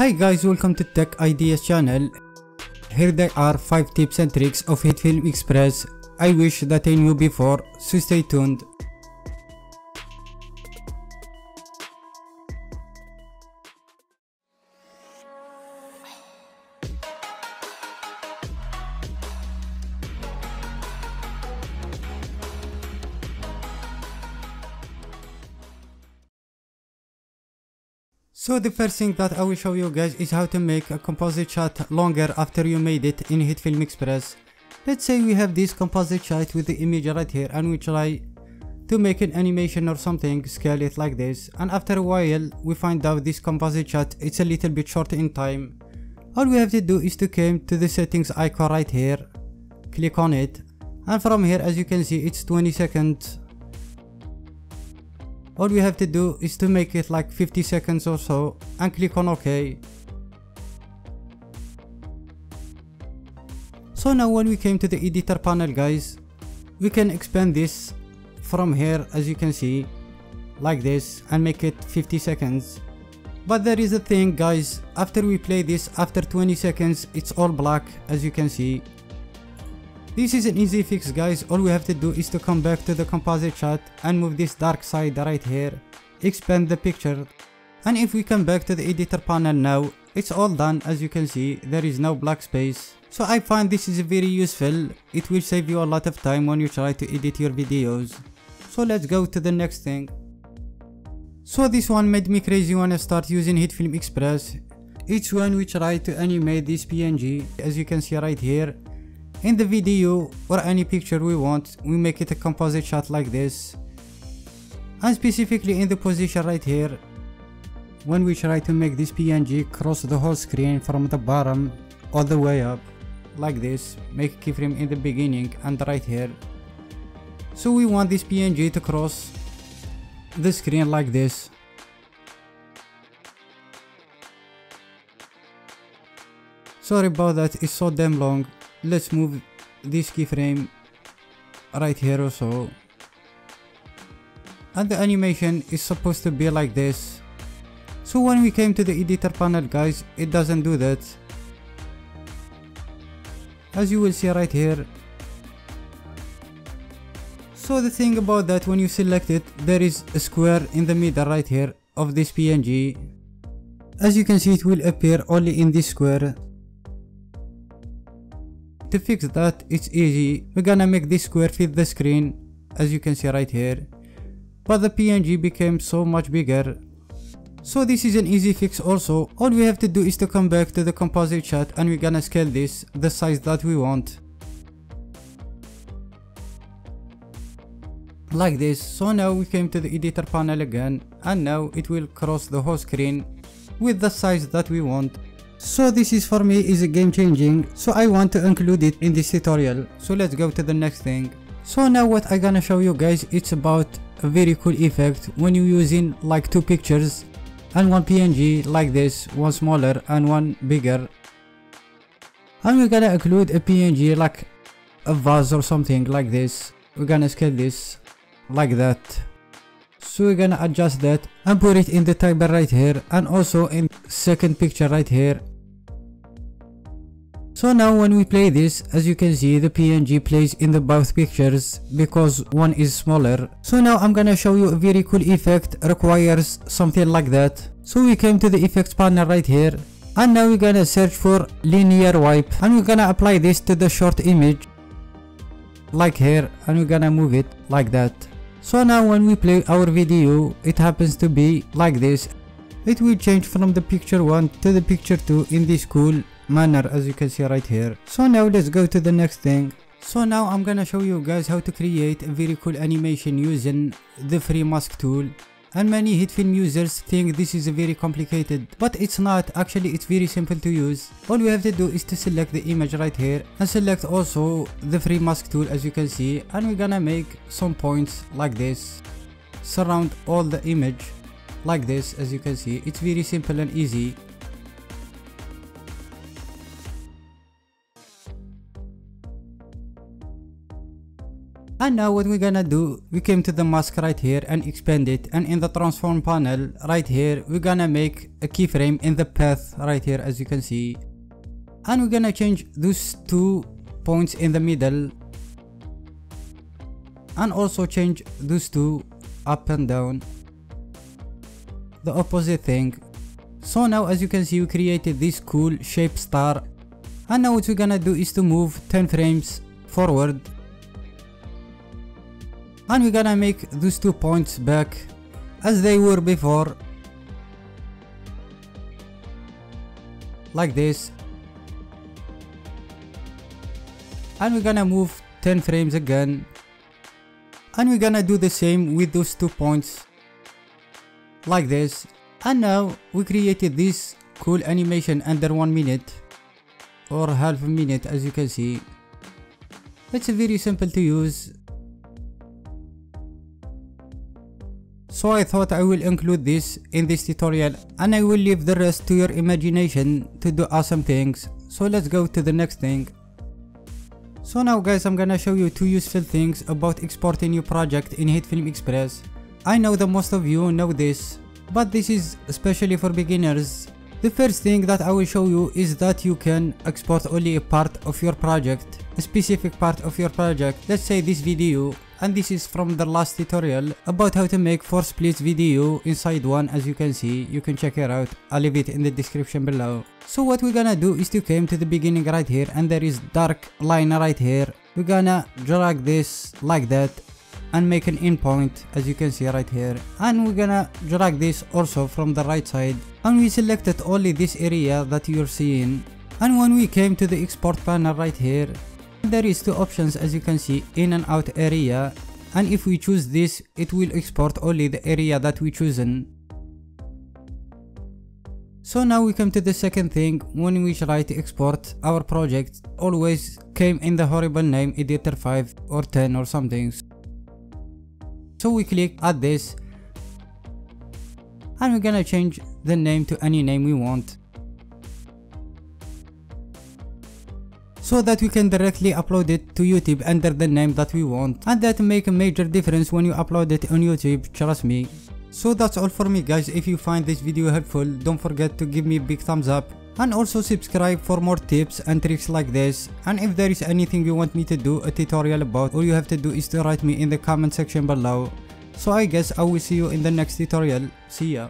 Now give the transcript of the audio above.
Hi guys, welcome to Tech Ideas channel. Here there are 5 tips and tricks of HitFilm Express. I wish that I knew before, so stay tuned. So the first thing that I will show you guys is how to make a composite shot longer after you made it in HitFilm Express. Let's say we have this composite shot with the image right here and we try to make an animation or something, scale it like this and after a while we find out this composite shot it's a little bit short in time. All we have to do is to come to the settings icon right here, click on it and from here as you can see it's 20 seconds all we have to do is to make it like 50 seconds or so and click on OK. So now when we came to the editor panel guys, we can expand this from here as you can see like this and make it 50 seconds. But there is a thing guys, after we play this after 20 seconds it's all black as you can see this is an easy fix guys, all we have to do is to come back to the composite shot and move this dark side right here, expand the picture, and if we come back to the editor panel now, it's all done as you can see, there is no black space. So I find this is very useful, it will save you a lot of time when you try to edit your videos. So let's go to the next thing. So this one made me crazy when I start using HitFilm Express. Each one we try to animate this PNG, as you can see right here, in the video or any picture we want, we make it a composite shot like this. And specifically in the position right here, when we try to make this PNG cross the whole screen from the bottom all the way up, like this, make keyframe in the beginning and right here. So we want this PNG to cross the screen like this. Sorry about that, it's so damn long let's move this keyframe right here also. And the animation is supposed to be like this. So when we came to the editor panel guys it doesn't do that. As you will see right here. So the thing about that when you select it there is a square in the middle right here of this png as you can see it will appear only in this square to fix that, it's easy. We're gonna make this square fit the screen, as you can see right here. But the PNG became so much bigger. So this is an easy fix also. All we have to do is to come back to the composite shot and we're gonna scale this the size that we want. Like this. So now we came to the editor panel again and now it will cross the whole screen with the size that we want. So this is for me is a game changing, so I want to include it in this tutorial. So let's go to the next thing. So now what I gonna show you guys, it's about a very cool effect when you using like two pictures and one PNG like this, one smaller and one bigger. And we're gonna include a PNG like a vase or something like this. We're gonna scale this like that. So we're gonna adjust that and put it in the timer right here and also in second picture right here so now when we play this, as you can see the PNG plays in the both pictures because one is smaller. So now I'm gonna show you a very cool effect requires something like that. So we came to the effects panel right here and now we're gonna search for linear wipe and we're gonna apply this to the short image like here and we're gonna move it like that. So now when we play our video it happens to be like this. It will change from the picture 1 to the picture 2 in this cool manner as you can see right here. So now let's go to the next thing. So now I'm gonna show you guys how to create a very cool animation using the free mask tool. And many HitFilm users think this is very complicated, but it's not, actually it's very simple to use. All we have to do is to select the image right here and select also the free mask tool as you can see and we're gonna make some points like this. Surround all the image like this as you can see, it's very simple and easy. And now what we're gonna do, we came to the mask right here and expand it and in the transform panel right here, we're gonna make a keyframe in the path right here as you can see. And we're gonna change those two points in the middle. And also change those two up and down. The opposite thing. So now as you can see we created this cool shape star. And now what we're gonna do is to move 10 frames forward and we're gonna make those two points back as they were before. Like this. And we're gonna move 10 frames again. And we're gonna do the same with those two points. Like this. And now we created this cool animation under one minute. Or half a minute as you can see. It's very simple to use so I thought I will include this in this tutorial and I will leave the rest to your imagination to do awesome things so let's go to the next thing so now guys I'm gonna show you two useful things about exporting your project in HitFilm Express. I know that most of you know this, but this is especially for beginners. The first thing that I will show you is that you can export only a part of your project, a specific part of your project, let's say this video and this is from the last tutorial about how to make 4 splits video inside one. As you can see you can check it out. I'll leave it in the description below. So what we're gonna do is to come to the beginning right here and there is dark line right here. We're gonna drag this like that and make an endpoint as you can see right here. And we're gonna drag this also from the right side. And we selected only this area that you're seeing. And when we came to the export panel right here there is two options as you can see in and out area and if we choose this it will export only the area that we chosen. So now we come to the second thing when we try to export our project always came in the horrible name editor 5 or 10 or something. So we click add this and we're gonna change the name to any name we want so that we can directly upload it to YouTube under the name that we want and that make a major difference when you upload it on YouTube, trust me. So that's all for me guys, if you find this video helpful don't forget to give me a big thumbs up and also subscribe for more tips and tricks like this and if there is anything you want me to do a tutorial about all you have to do is to write me in the comment section below. So I guess I will see you in the next tutorial, see ya.